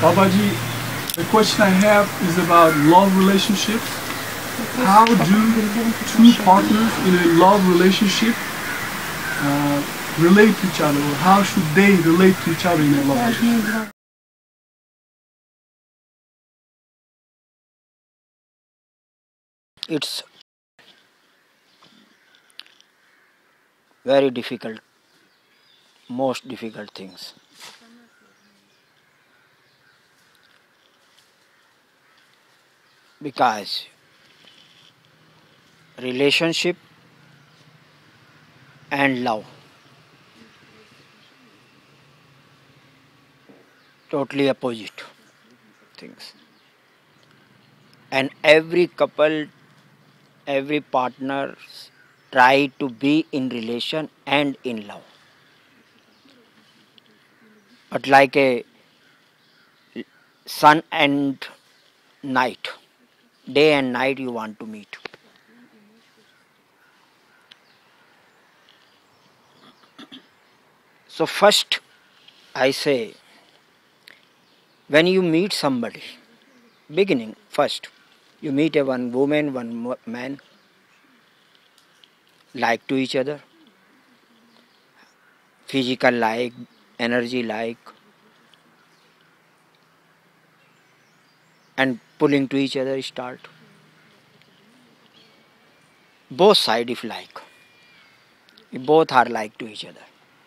Babaji, the question I have is about love relationships. How do two partners in a love relationship uh, relate to each other? Or how should they relate to each other in a love relationship? it's very difficult most difficult things because relationship and love. Totally opposite things. And every couple every partner try to be in relation and in love. But like a sun and night day and night you want to meet. So first i say when you meet somebody beginning first you meet a one woman one man like to each other physical like energy like and pulling to each other start. Both side if like. Both are like to each other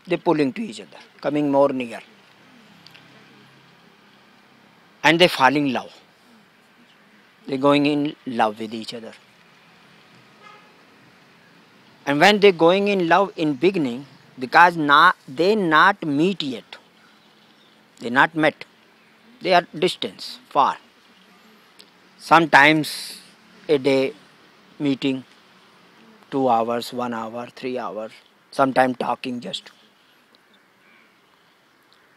they pulling to each other coming more near. And they fall in love. They're going in love with each other. And when they're going in love in beginning because not they not meet yet. They not met. They are distance far sometimes a day meeting two hours one hour three hours sometime talking just.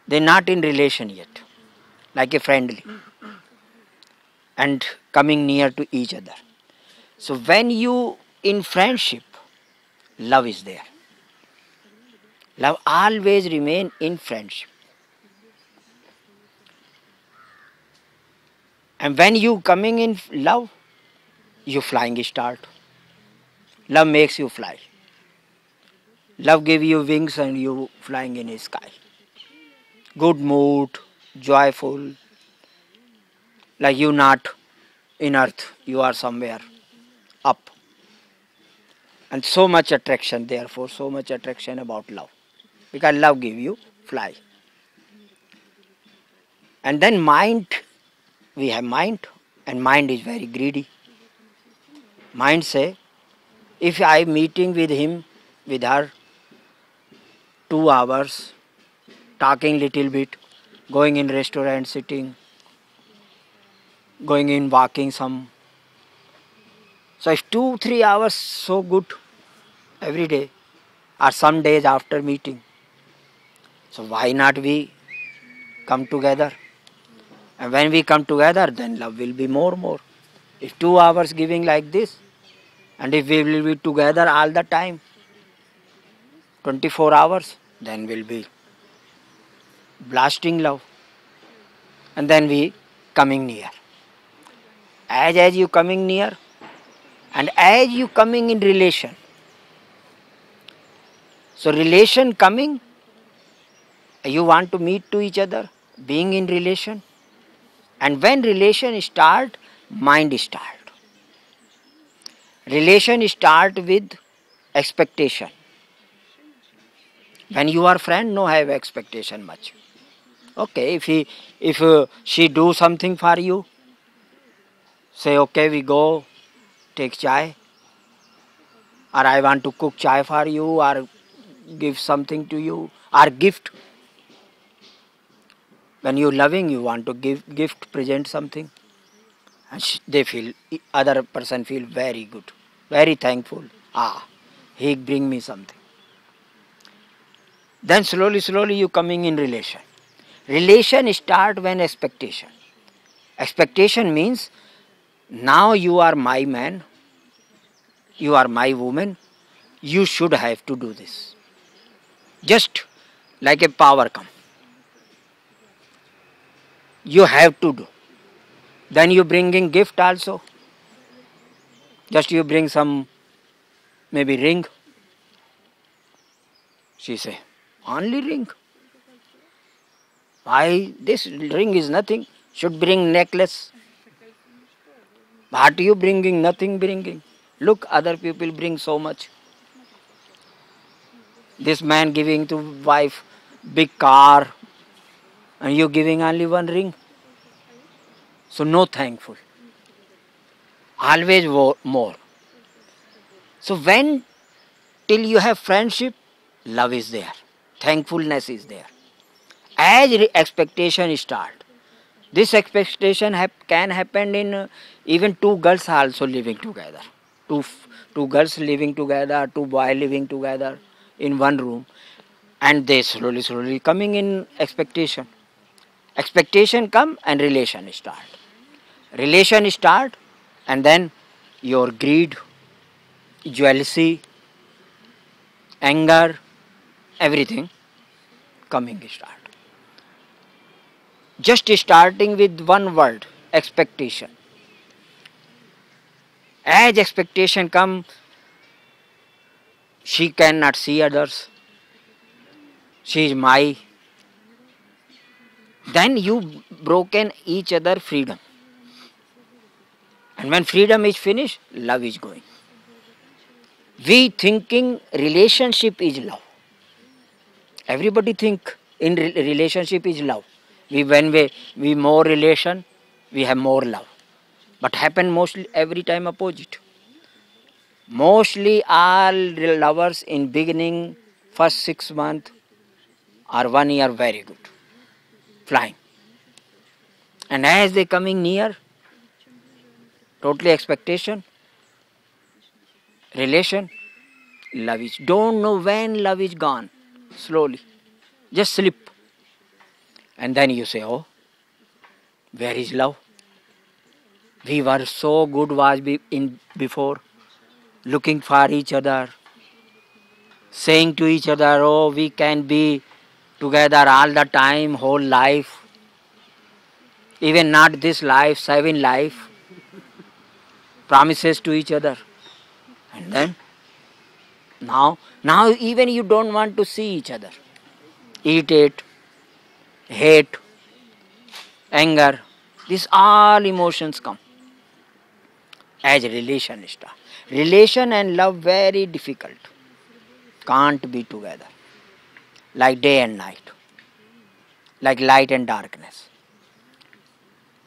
They're not in relation yet like a friendly and coming near to each other. So when you in friendship love is there. Love always remain in friendship and when you coming in love you flying start. Love makes you fly. Love give you wings and you flying in the sky. Good mood joyful. Like you not in earth you are somewhere up. And so much attraction therefore so much attraction about love. Because love give you fly. And then mind we have mind and mind is very greedy. Mind say if i meeting with him with her two hours talking little bit going in restaurant sitting going in walking some so if two three hours so good every day or some days after meeting so why not we come together and when we come together then love will be more more. If two hours giving like this and if we will be together all the time 24 hours then will be blasting love. And then we coming near. As as you coming near and as you coming in relation so relation coming you want to meet to each other being in relation and when relation start mind start. Relation start with expectation. When you are friend no have expectation much. Okay if he if uh, she do something for you say okay we go take chai or i want to cook chai for you or give something to you or gift when you loving you want to give gift present something and they feel other person feel very good very thankful. Ah he bring me something. Then slowly slowly you coming in relation. Relation start when expectation. Expectation means now you are my man you are my woman you should have to do this. Just like a power come you have to do. Then you bring in gift also. Just you bring some maybe ring. She say, only ring. Why this ring is nothing. Should bring necklace. What you bringing? Nothing bringing. Look, other people bring so much. This man giving to wife big car, and you giving only one ring. So no thankful. Always more. So when till you have friendship, love is there, thankfulness is there. As expectation start, this expectation can happen in uh, even two girls also living together. Two two girls living together, two boys living together in one room, and they slowly slowly coming in expectation. Expectation come and relation start. Relation start, and then your greed, jealousy, anger, everything coming start. Just starting with one word, expectation. As expectation come, she cannot see others. She is my. Then you broken each other freedom. And when freedom is finished, love is going. We thinking relationship is love. Everybody think in re- relationship is love. We when we we more relation, we have more love. But happen mostly every time opposite. Mostly all lovers in beginning first six month or one year very good, flying. And as they coming near, totally expectation, relation, love is. Don't know when love is gone. Slowly, just slip, and then you say, "Oh, where is love?" We were so good was in before, looking for each other, saying to each other, "Oh, we can be together all the time, whole life." Even not this life, seven life. Promises to each other, and then now, now even you don't want to see each other. Eat it, hate, anger. These all emotions come as relation start. Relation and love very difficult. Can't be together. Like day and night. Like light and darkness.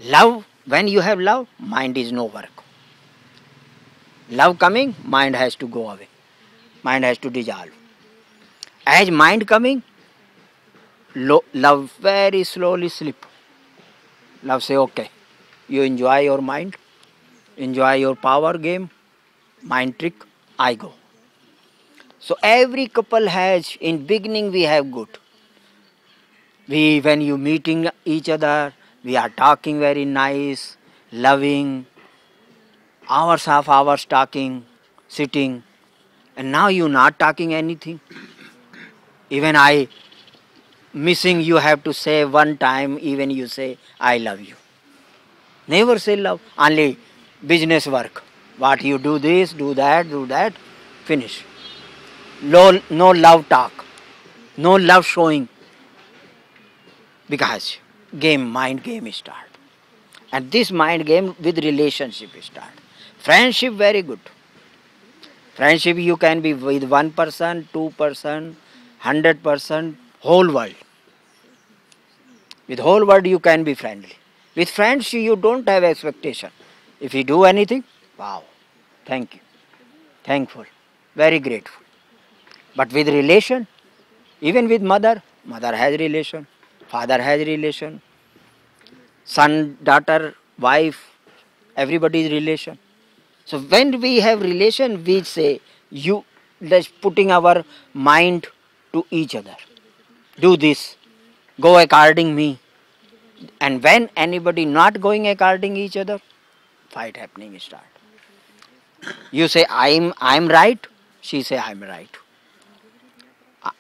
Love, when you have love, mind is no work. Love coming, mind has to go away. Mind has to dissolve. As mind coming, lo- love very slowly slip. Love say, okay, you enjoy your mind, enjoy your power game, mind trick, I go. So every couple has, in beginning we have good. We, when you meeting each other, we are talking very nice, loving, hours half hours talking, sitting, and now you not talking anything. Even I missing you have to say one time, even you say, I love you. Never say love, only business work. What you do this, do that, do that, finish. No, no love talk, no love showing. Because game, mind game start. And this mind game with relationship start. Friendship very good. Friendship you can be with one person, two person, hundred person, whole world. With whole world you can be friendly. With friends you don't have expectation. If you do anything, wow, thank you, thankful, very grateful. But with relation, even with mother, mother has relation, father has relation, son, daughter, wife, everybody is relation. So when we have relation, we say you let's putting our mind to each other. Do this, go according me. And when anybody not going according each other, fight happening start. You say I'm I'm right, she say I'm right.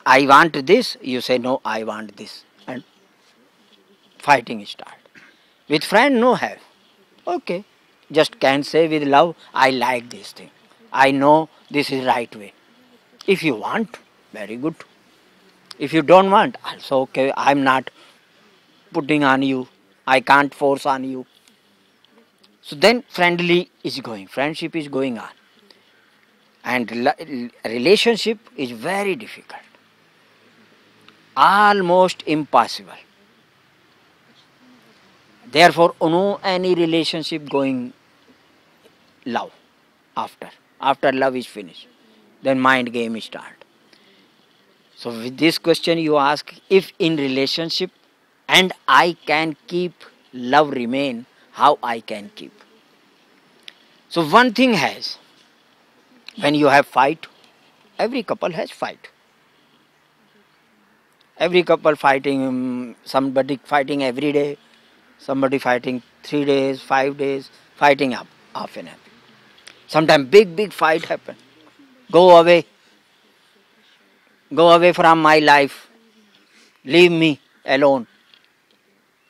I- want this, you say no, I want this. And fighting start. With friend, no have. Okay. Just can say with love, I like this thing. I know this is right way. If you want, very good. If you don't want, also okay. I'm not putting on you. I can't force on you. So then friendly is going. Friendship is going on. And relationship is very difficult. Almost impossible. Therefore, no any relationship going love after. After love is finished. Then mind game start. So with this question you ask if in relationship and I can keep love remain, how I can keep. So one thing has when you have fight, every couple has fight. Every couple fighting, um, somebody fighting every day, somebody fighting three days, five days, fighting up often happen. Sometimes big, big fight happen. Go away. Go away from my life. Leave me alone.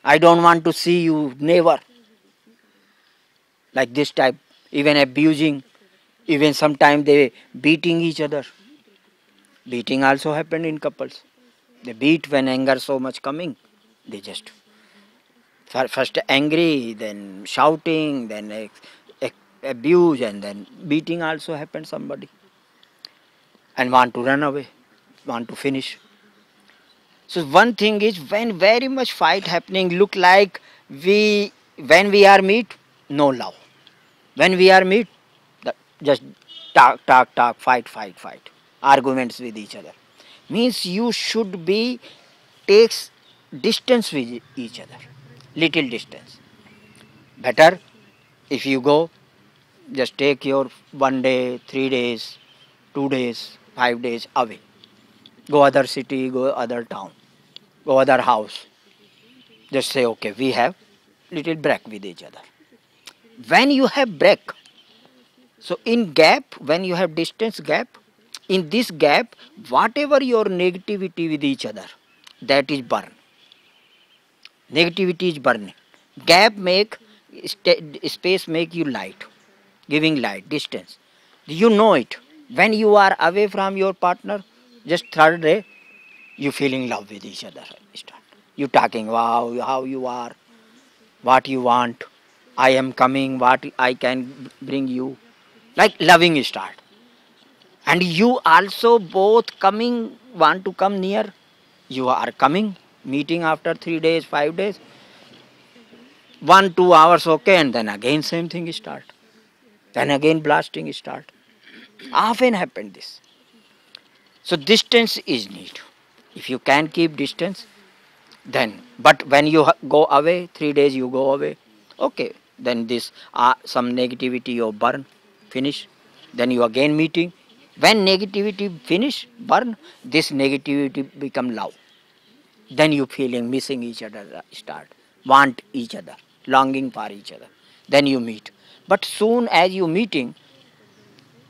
I don't want to see you, never. Like this type, even abusing, even sometimes they beating each other. Beating also happened in couples. They beat when anger so much coming. They just first angry, then shouting, then abuse, and then beating also happen somebody. And want to run away, want to finish. So one thing is when very much fight happening, look like we when we are meet, no love. When we are meet, just talk, talk, talk, fight, fight, fight, arguments with each other. Means you should be takes distance with each other, little distance. Better if you go, just take your one day, three days, two days, five days away. Go other city, go other town, go other house. Just say, okay, we have little break with each other. When you have break, so in gap, when you have distance gap, in this gap, whatever your negativity with each other, that is burn. Negativity is burning. Gap make space make you light, giving light, distance. You know it. When you are away from your partner, just third day, you feeling love with each other. Start. You talking, wow, how you are, what you want, I am coming, what I can bring you. Like loving start. And you also both coming, want to come near. You are coming, meeting after three days, five days. One, two hours, okay, and then again same thing start. Then again blasting start. Often happen this. So distance is need. If you can keep distance, then. But when you go away, three days you go away, okay. Then this uh, some negativity you burn, finish. Then you again meeting. When negativity finish, burn. This negativity become love. Then you feeling missing each other uh, start, want each other, longing for each other. Then you meet. But soon as you meeting,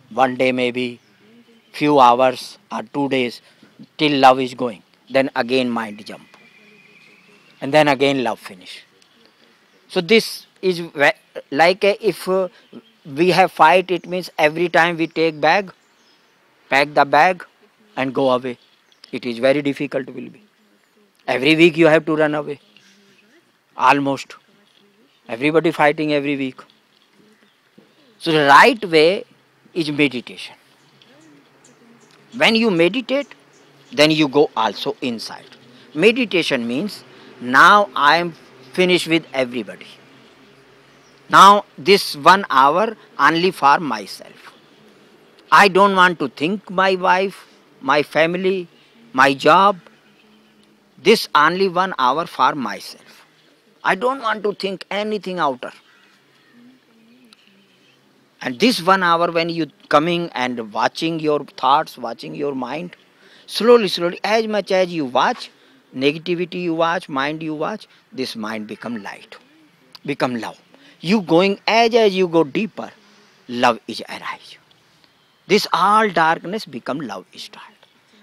one day maybe few hours or two days till love is going then again mind jump and then again love finish so this is like if uh, we have fight it means every time we take bag pack the bag and go away. It is very difficult will be. Every week you have to run away. Almost. Everybody fighting every week. So the right way is meditation. When you meditate then you go also inside. Meditation means now i am finished with everybody. Now this one hour only for myself i don't want to think my wife my family my job. This only one hour for myself. I don't want to think anything outer. And this one hour when you coming and watching your thoughts watching your mind slowly slowly as much as you watch negativity you watch mind you watch this mind become light become love. You going as as you go deeper love is arise this all darkness become love start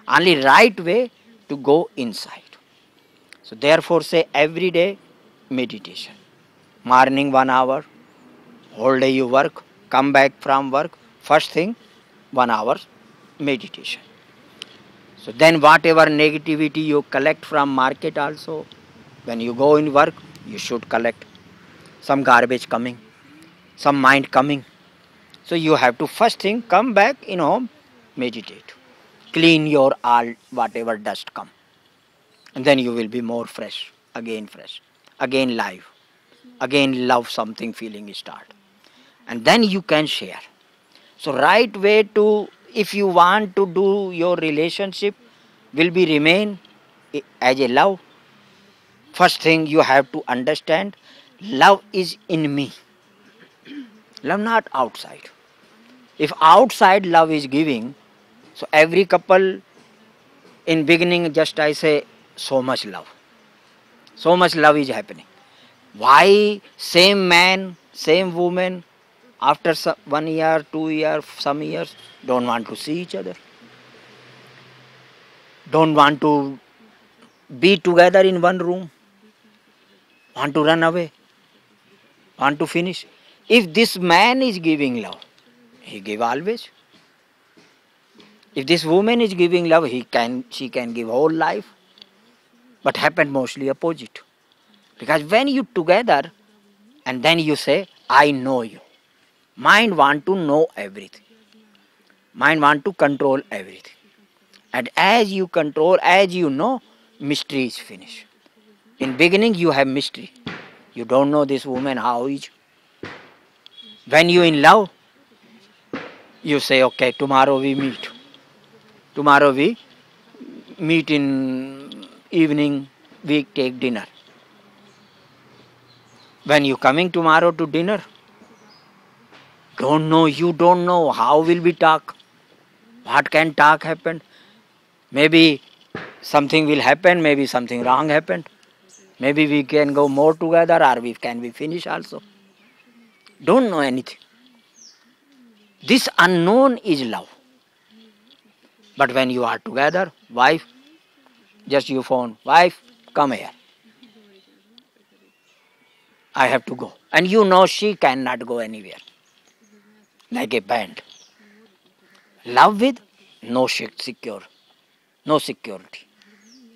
only right way to go inside. So therefore say every day meditation. Morning one hour whole day you work come back from work first thing one hour meditation. So then whatever negativity you collect from market also when you go in work you should collect. Some garbage coming some mind coming so you have to first thing come back in home meditate. Clean your all whatever dust come. And then you will be more fresh again fresh again live again love something feeling start. And then you can share. So right way to if you want to do your relationship will be remain eh, as a love. First thing you have to understand love is in me. Love not outside if outside love is giving so every couple in beginning just i say so much love. So much love is happening. Why same man same woman after some, one year two year some years don't want to see each other? Don't want to be together in one room? Want to run away? Want to finish? If this man is giving love he give always. If this woman is giving love he can she can give whole life. But happen mostly opposite. Because when you together and then you say i know you. Mind want to know everything. Mind want to control everything. And as you control as you know mystery is finished. In beginning you have mystery. You don't know this woman how is when you in love you say okay tomorrow we meet. Tomorrow we meet in evening we take dinner. When you coming tomorrow to dinner? Don't know you don't know how will we talk? What can talk happen? Maybe something will happen maybe something wrong happened. Maybe we can go more together or we can we finish also. Don't know anything this unknown is love. But when you are together wife just you phone wife come here. I have to go. And you know she cannot go anywhere. Like a band. Love with no secure no security.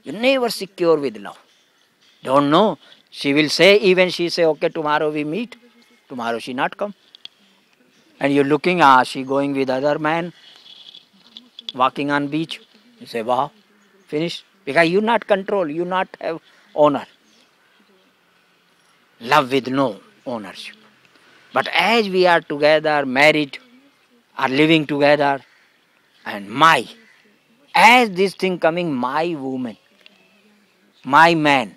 You never secure with love. Don't know. She will say even she say okay tomorrow we meet. Tomorrow she not come and you're looking ah she going with other man walking on beach. You say wow finish because you not control you not have owner love with no ownership. But as we are together married are living together and my as this thing coming my woman my man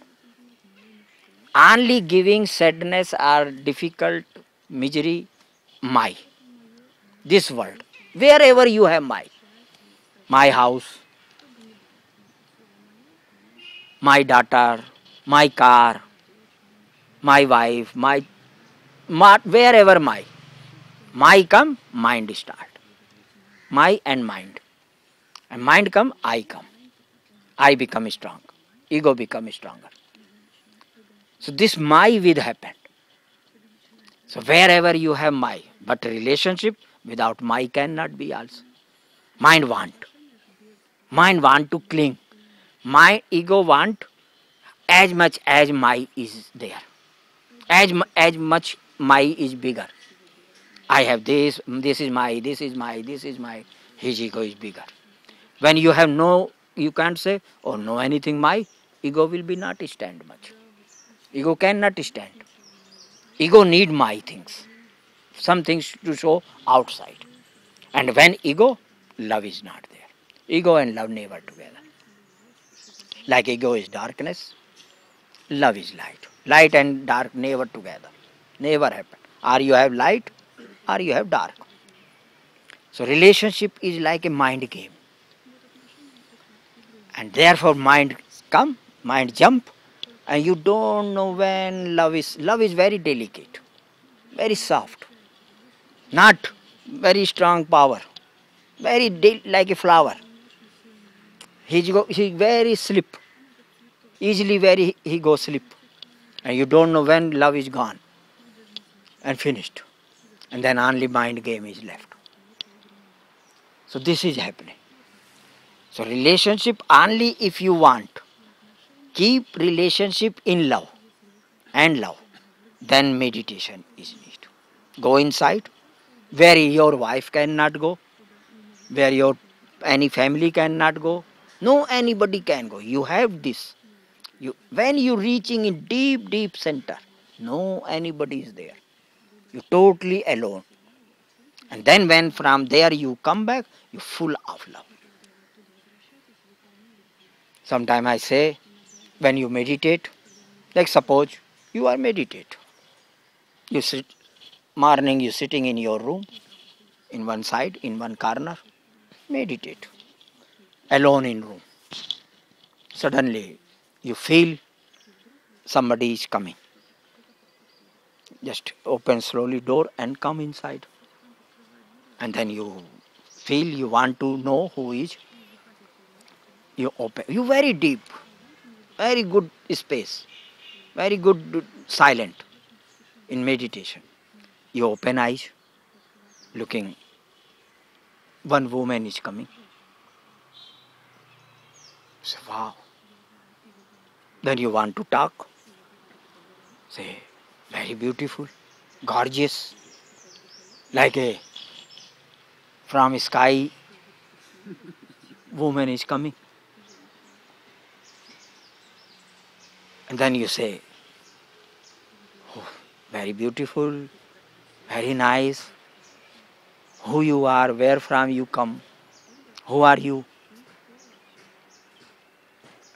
only giving sadness or difficult misery my this world. Wherever you have my my house my daughter my car my wife my, my wherever my my come mind start. My and mind. And mind come i come. I become strong. Ego become stronger. So this my will happen so wherever you have my but relationship without my cannot be also. Mind want. Mind want to cling. My ego want as much as my is there. As, as much my is bigger. I have this this is my this is my this is my his ego is bigger. When you have no you can't say oh no anything my ego will be not stand much. Ego cannot stand. Ego need my things some things to show outside. And when ego love is not there. Ego and love never together. Like ego is darkness love is light. Light and dark never together. Never happen. Or you have light? Or you have dark? So relationship is like a mind game. And therefore mind come mind jump and you don't know when love is love is very delicate very soft not very strong power very like a flower he go he very slip easily very he go slip and you don't know when love is gone and finished. And then only mind game is left. So this is happening. So relationship only if you want. Keep relationship in love and love. Then meditation is needed. Go inside where your wife cannot go, where your any family cannot go. No anybody can go. You have this. You when you reaching in deep, deep center, no anybody is there. You're totally alone. And then when from there you come back, you're full of love. Sometimes I say, when you meditate, like suppose you are meditate. You sit morning you sitting in your room, in one side, in one corner, meditate. Alone in room. Suddenly you feel somebody is coming. Just open slowly door and come inside. And then you feel you want to know who is. You open. You very deep, very good space, very good silent in meditation. You open eyes, looking. One woman is coming. Say, wow. Then you want to talk. Say, very beautiful, gorgeous, like a from sky woman is coming. And then you say, oh, very beautiful, very nice. Who you are, where from you come, who are you?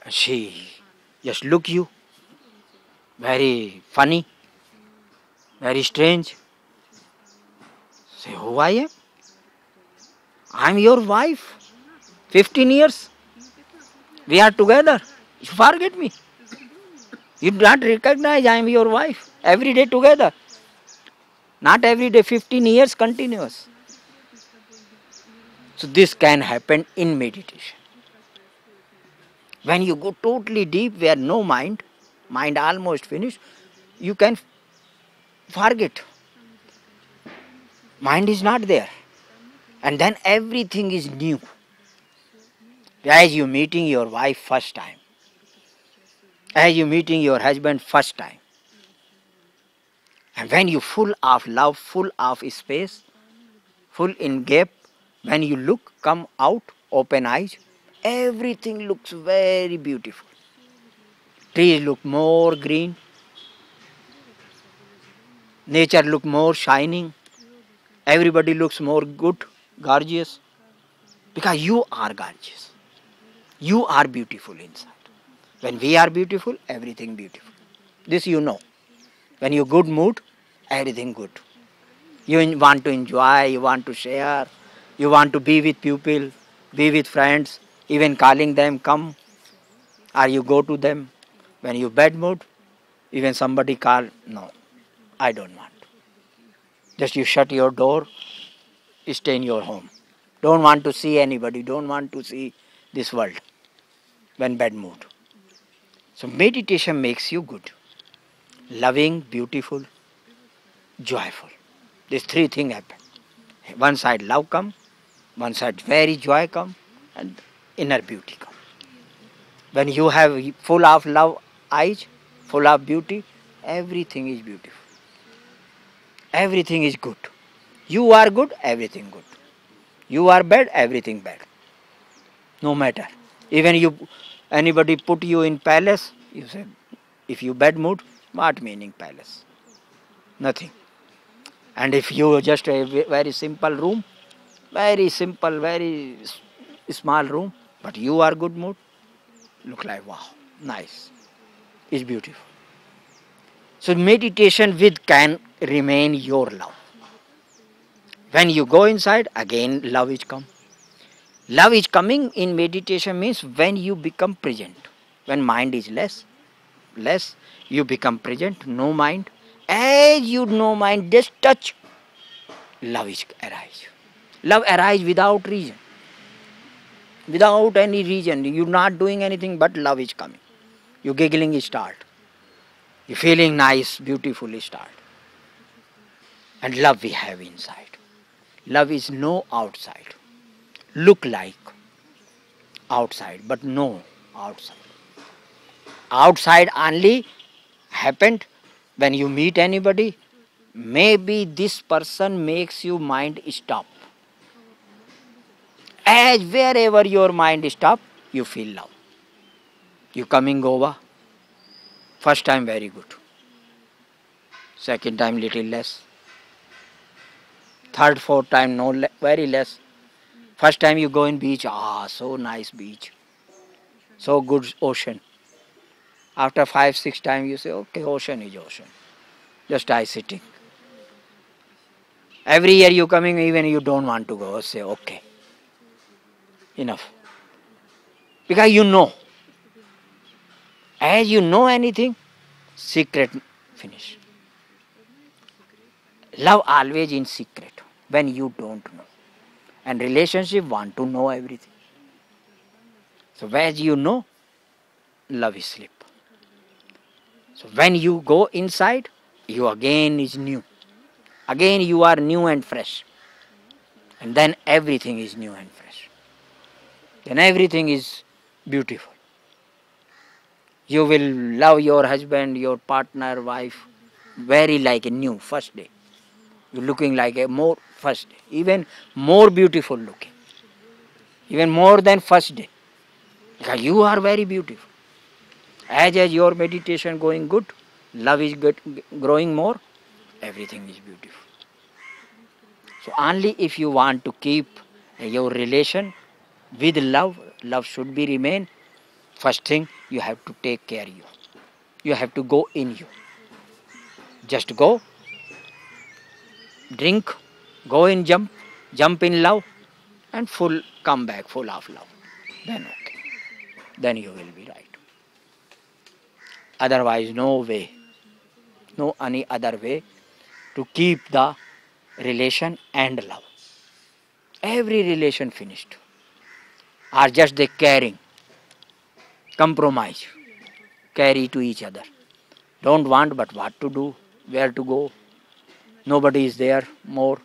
She just look you, very funny, very strange. Say, who I am? I'm your wife. 15 years. We are together. You forget me. You don't recognize I am your wife. Every day together. Not every day, 15 years continuous. So this can happen in meditation. When you go totally deep where no mind, mind almost finished, you can forget. Mind is not there. And then everything is new. As you meeting your wife first time. As you meeting your husband first time. And when you full of love, full of space, full in gap, when you look, come out, open eyes, everything looks very beautiful. Trees look more green. Nature look more shining. Everybody looks more good, gorgeous. Because you are gorgeous. You are beautiful inside. When we are beautiful, everything beautiful. This you know. When you good mood, everything good. You want to enjoy, you want to share, you want to be with people, be with friends, even calling them come, or you go to them. When you bad mood, even somebody call, no, I don't want. Just you shut your door, stay in your home. Don't want to see anybody, don't want to see this world when bad mood. So meditation makes you good loving, beautiful, joyful. These three things happen. One side love come, one side very joy come, and inner beauty come. When you have full of love eyes, full of beauty, everything is beautiful. Everything is good. You are good, everything good. You are bad, everything bad. No matter. Even you anybody put you in palace, you say if you bad mood, what meaning palace? Nothing. And if you just a very simple room, very simple, very small room, but you are good mood, look like wow, nice, it's beautiful. So meditation with can remain your love. When you go inside, again love is come. Love is coming in meditation means when you become present, when mind is less, less, you become present, no mind. As you know mind, just touch, love is arise. Love arise without reason. Without any reason. You're not doing anything but love is coming. You giggling start. You feeling nice, beautifully start. And love we have inside. Love is no outside. Look like outside, but no outside. Outside only happened when you meet anybody. Maybe this person makes you mind stop. As wherever your mind stop, you feel love. You coming over. First time very good. Second time little less. Third, fourth time no le- very less. First time you go in beach, ah, so nice beach, so good ocean. After five, six times you say, okay, ocean is ocean. Just I sitting. Every year you coming, even you don't want to go, say, okay, enough. Because you know. As you know anything, secret finish. Love always in secret when you don't know. And relationship want to know everything. So as you know, love is sleep. So when you go inside, you again is new. Again you are new and fresh. And then everything is new and fresh. Then everything is beautiful. You will love your husband, your partner, wife, very like a new first day. You're looking like a more first day, even more beautiful looking, even more than first day. Because you are very beautiful. As as your meditation going good, love is good, growing more, everything is beautiful. So only if you want to keep your relation with love, love should be remain. First thing you have to take care you. You have to go in you. Just go, drink, go in jump, jump in love, and full come back full of love. Then okay. Then you will be right. Otherwise, no way, no any other way to keep the relation and love. Every relation finished. Are just the caring, compromise, carry to each other. Don't want, but what to do, where to go. Nobody is there more.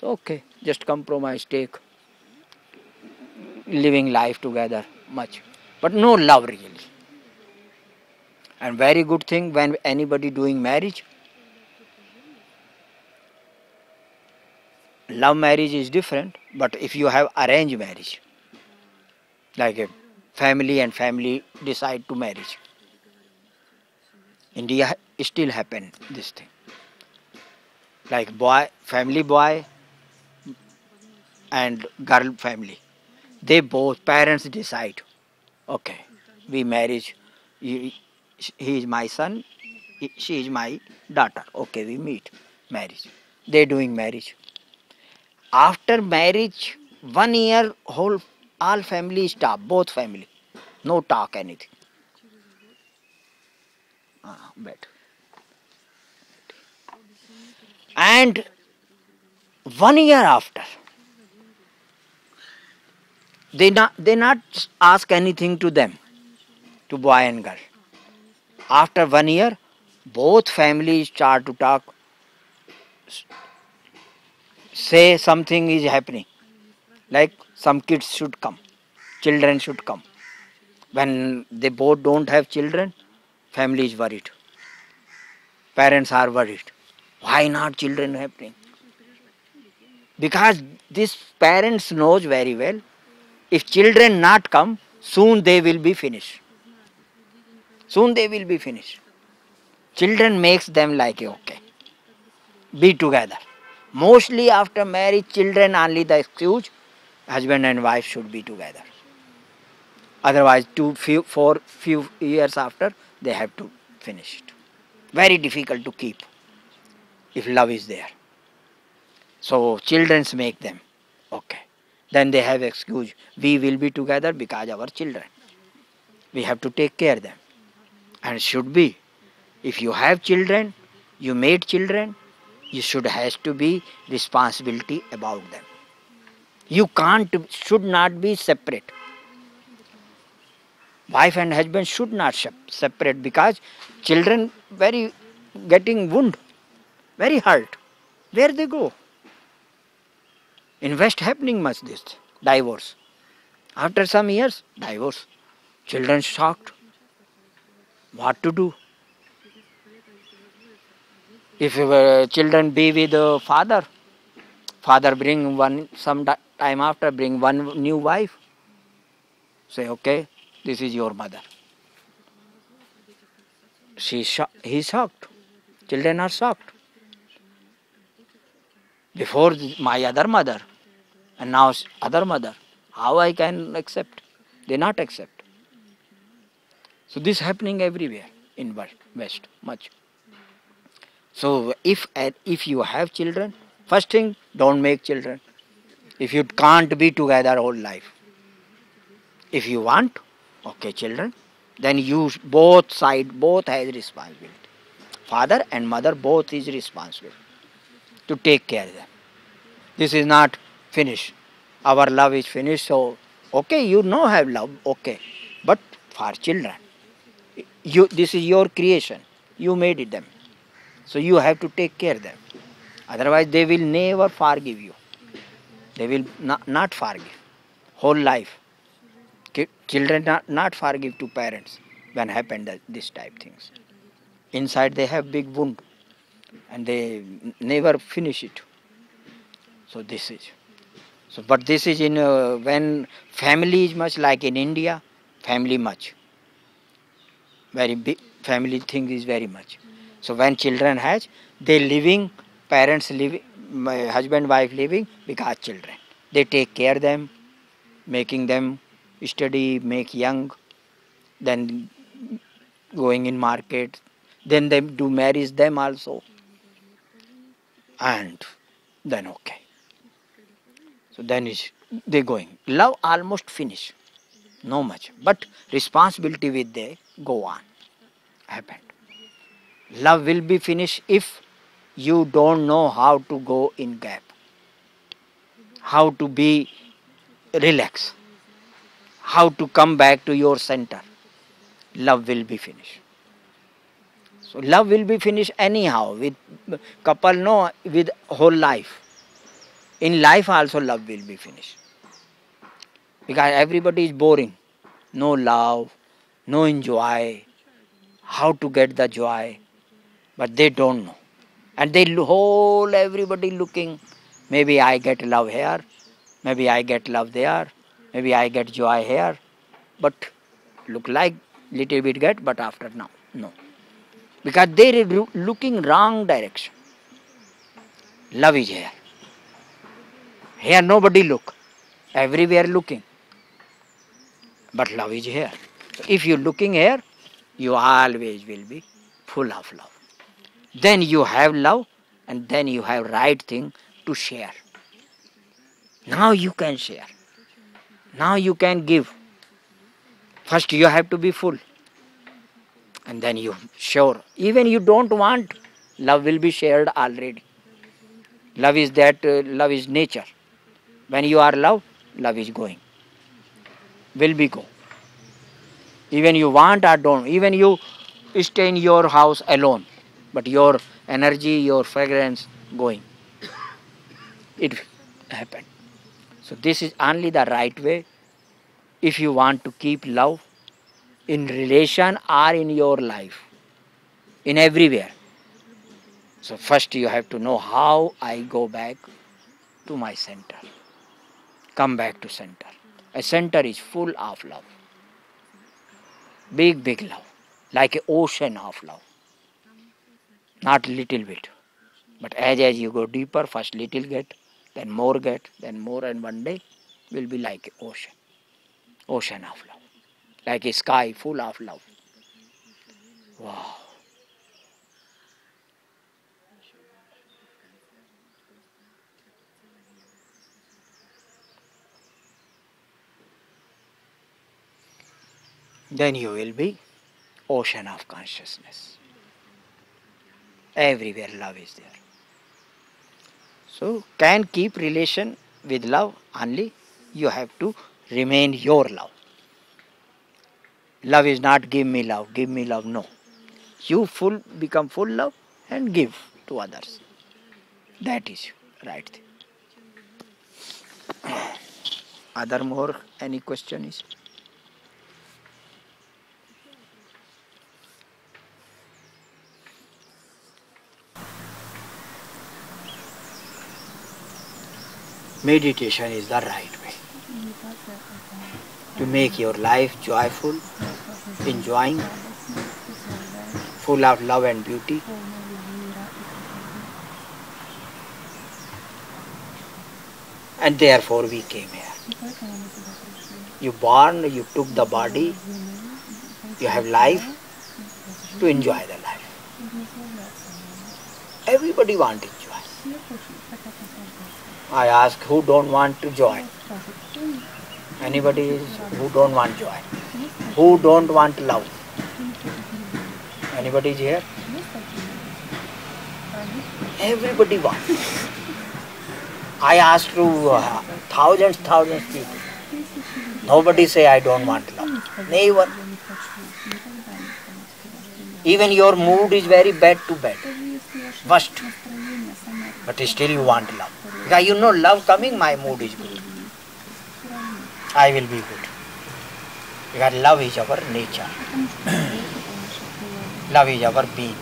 So okay, just compromise, take living life together much, but no love really. And very good thing when anybody doing marriage, love marriage is different, but if you have arranged marriage, like a family and family decide to marriage, India still happen this thing. Like boy, family boy and girl family, they both parents decide, okay, we marriage, he, is my son, she is my daughter. Okay, we meet, marriage. They doing marriage. After marriage, one year whole all family stop, both family, no talk anything. Ah, better. And one year after, they not they not ask anything to them, to boy and girl. After one year, both families start to talk, say something is happening, like some kids should come, children should come. When they both don't have children, family is worried. Parents are worried. Why not children happening? Because these parents knows very well, if children not come, soon they will be finished. Soon they will be finished. Children makes them like okay. Be together. Mostly after marriage, children only the excuse, husband and wife should be together. Otherwise, two few four few years after they have to finish it. Very difficult to keep if love is there. So childrens make them okay. Then they have excuse. We will be together because our children. We have to take care them. And should be. If you have children, you made children, you should has to be responsibility about them. You can't should not be separate. Wife and husband should not separate because children very getting wound, very hurt. Where they go? In West happening much this divorce. After some years, divorce. Children shocked. What to do? If uh, children be with the father, father bring one some time after bring one new wife. Say okay, this is your mother. She he shocked. Children are shocked. Before my other mother, and now other mother. How I can accept? They not accept. So this happening everywhere in West, West much. So if if you have children, first thing don't make children. If you can't be together whole life. If you want, okay, children, then you both side both has responsibility. Father and mother both is responsible to take care of them. This is not finished. Our love is finished, so okay, you know have love, okay, but for children, you this is your creation. You made it them, so you have to take care of them. Otherwise, they will never forgive you. They will not, not forgive whole life. Children not, not forgive to parents when happen this type things. Inside they have big wound, and they never finish it. So this is. So, but this is in uh, when family is much like in India, family much. Very big family thing is very much. So when children has, they living, parents living, my husband wife living because children. They take care them, making them study, make young, then going in market, then they do marries them also, and then okay. So then is they going. Love almost finish. No much. But responsibility with they go on. Happened. Love will be finished if you don't know how to go in gap. How to be relax. How to come back to your center. Love will be finished. So love will be finished anyhow with couple no with whole life in life also love will be finished because everybody is boring. No love no enjoy. How to get the joy? But they don't know. And they whole everybody looking maybe i get love here maybe i get love there maybe i get joy here. But look like little bit get but after now no. Because they are looking wrong direction. Love is here. Here nobody look. Everywhere looking. But love is here. If you're looking here, you always will be full of love. Then you have love and then you have right thing to share. Now you can share. Now you can give. First you have to be full. And then you sure. Even you don't want, love will be shared already. Love is that, uh, love is nature. When you are love, love is going. Will be go. Even you want or don't, even you stay in your house alone, but your energy, your fragrance going. It happened. So this is only the right way if you want to keep love in relation or in your life, in everywhere. So first you have to know how I go back to my center come back to center. A center is full of love. Big, big love. Like an ocean of love. Not little bit. But as as you go deeper, first little get, then more get, then more, and one day will be like an ocean. Ocean of love. Like a sky full of love. Wow. Then you will be ocean of consciousness. Everywhere love is there. So can keep relation with love only you have to remain your love. Love is not give me love, give me love, no. You full become full love and give to others. That is right thing. Other more any question is? Meditation is the right way to make your life joyful, enjoying, full of love and beauty. And therefore we came here. You born, you took the body, you have life to enjoy the life. Everybody want to enjoy. I ask who don't want to join? Anybody who don't want joy? Who don't want love? Anybody is here? Everybody wants. I asked to uh, thousands, thousands people. Nobody say I don't want love. Never. Even your mood is very bad to bad. Worst. But still you want love. Because you know love coming, my mood is good. I will be good. Because love is our nature. love is our being.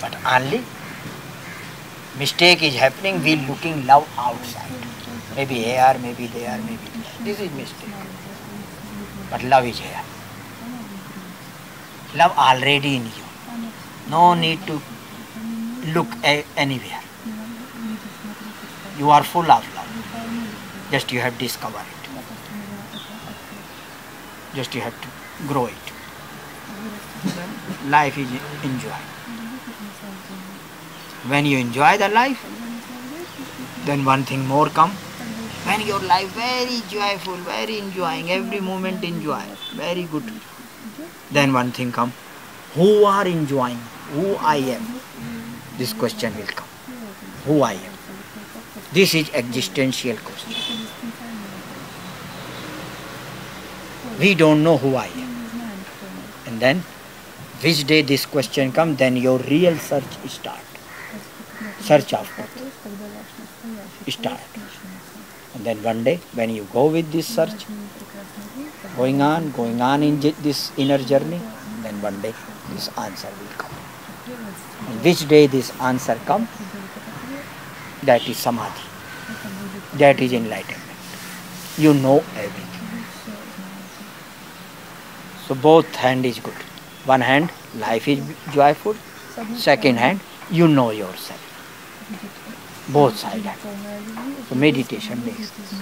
But only mistake is happening, we looking love outside. Maybe here, maybe there, maybe there. This is mistake. But love is here. Love already in you. No need to look anywhere. You are full of love. Just you have discovered it. Just you have to grow it. Life is enjoy. When you enjoy the life, then one thing more come. When your life very joyful, very enjoying, every moment enjoy, very good. Then one thing come. Who are enjoying? Who I am? This question will come. Who I am? This is existential question. We don't know who I am. And then, which day this question come, then your real search start. Search after start. And then one day, when you go with this search, going on, going on in this inner journey, then one day this answer will come. Which day this answer come, that is samadhi. That is enlightenment. You know everything. So both hand is good. One hand, life is joyful. Second hand, you know yourself. Both sides. So meditation makes this.